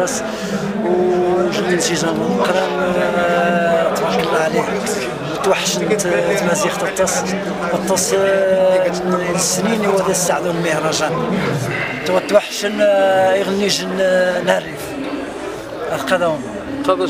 يعجبنا الحراره تاس وجد انسجام القران آه، تبارك الله عليه. آه، توحشن تمازيغ تطس تطس السنين وهذا السعد المهرجان توحشن يغني جن آه، نهريف القدوم قدر